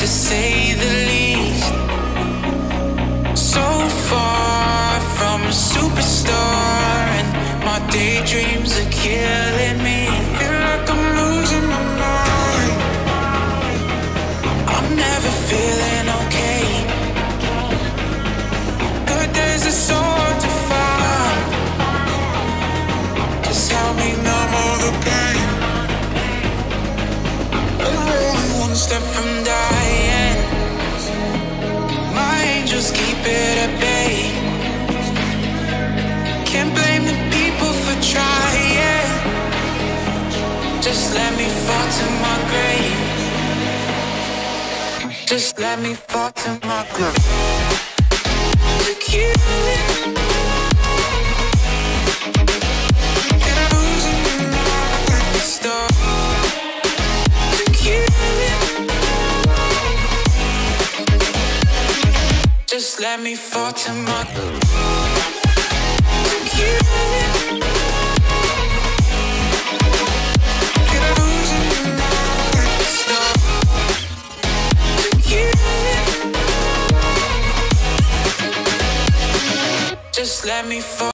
to say the least. So far from a superstar, and my daydreams are killing me. Step from dying. My angels keep it at bay. Can't blame the people for trying. Just let me fall to my grave. Just let me fall to my grave. Just let me fall to my. You. Just let me fall.